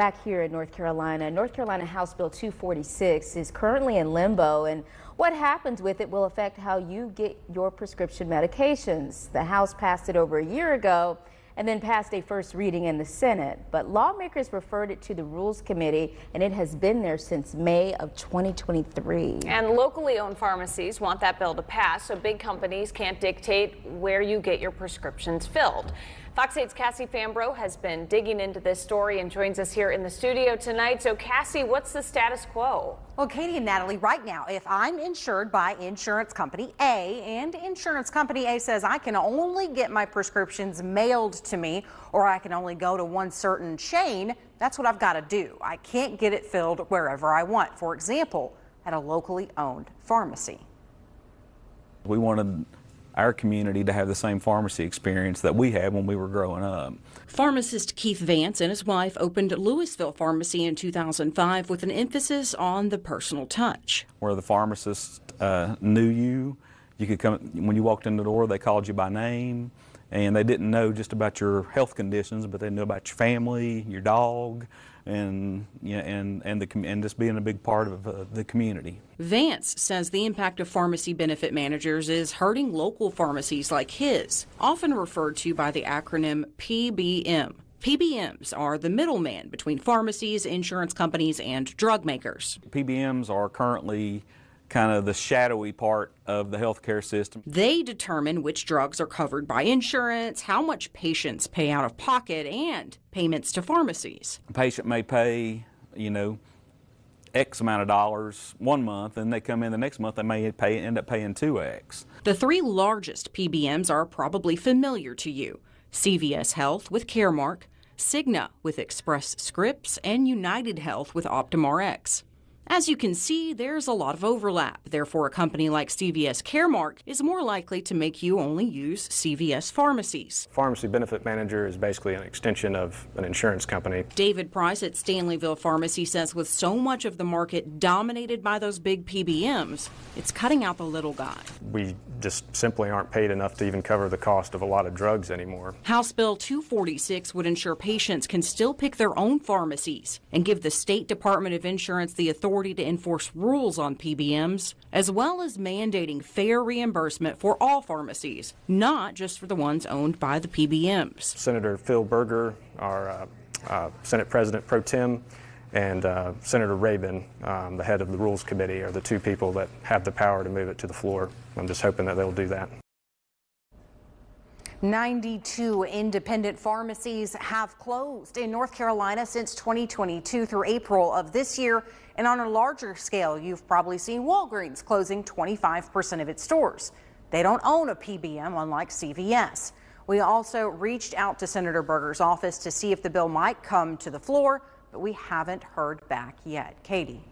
back here in North Carolina, North Carolina House Bill 246 is currently in limbo, and what happens with it will affect how you get your prescription medications. The House passed it over a year ago and then passed a first reading in the Senate. But lawmakers referred it to the Rules Committee, and it has been there since May of 2023. And locally owned pharmacies want that bill to pass so big companies can't dictate where you get your prescriptions filled. Fox 8's Cassie Fambro has been digging into this story and joins us here in the studio tonight. So, Cassie, what's the status quo? Well, Katie and Natalie, right now, if I'm insured by insurance company A and insurance company A says I can only get my prescriptions mailed to me or I can only go to one certain chain, that's what I've got to do. I can't get it filled wherever I want. For example, at a locally owned pharmacy. We wanted our community to have the same pharmacy experience that we had when we were growing up. Pharmacist Keith Vance and his wife opened Lewisville Pharmacy in 2005 with an emphasis on the personal touch. Where the pharmacist uh, knew you, you could come when you walked in the door, they called you by name, and they didn't know just about your health conditions, but they knew about your family, your dog, and you know, and and the and just being a big part of uh, the community. Vance says the impact of pharmacy benefit managers is hurting local pharmacies like his, often referred to by the acronym PBM. PBMs are the middleman between pharmacies, insurance companies, and drug makers. PBMs are currently kind of the shadowy part of the healthcare system. They determine which drugs are covered by insurance, how much patients pay out of pocket, and payments to pharmacies. A patient may pay, you know, X amount of dollars one month, and they come in the next month, they may pay, end up paying 2X. The three largest PBMs are probably familiar to you CVS Health with Caremark, Cigna with Express Scripts, and United Health with OptumRx. As you can see, there's a lot of overlap. Therefore, a company like CVS Caremark is more likely to make you only use CVS pharmacies. Pharmacy benefit manager is basically an extension of an insurance company. David Price at Stanleyville Pharmacy says with so much of the market dominated by those big PBMs, it's cutting out the little guy. We just simply aren't paid enough to even cover the cost of a lot of drugs anymore. House Bill 246 would ensure patients can still pick their own pharmacies and give the State Department of Insurance the authority authority to enforce rules on PBMs, as well as mandating fair reimbursement for all pharmacies, not just for the ones owned by the PBMs. Senator Phil Berger, our uh, uh, Senate President pro tem, and uh, Senator Rabon, um, the head of the Rules Committee, are the two people that have the power to move it to the floor. I'm just hoping that they'll do that. 92 independent pharmacies have closed in North Carolina since 2022 through April of this year. And on a larger scale, you've probably seen Walgreens closing 25% of its stores. They don't own a PBM, unlike CVS. We also reached out to Senator Berger's office to see if the bill might come to the floor, but we haven't heard back yet. Katie.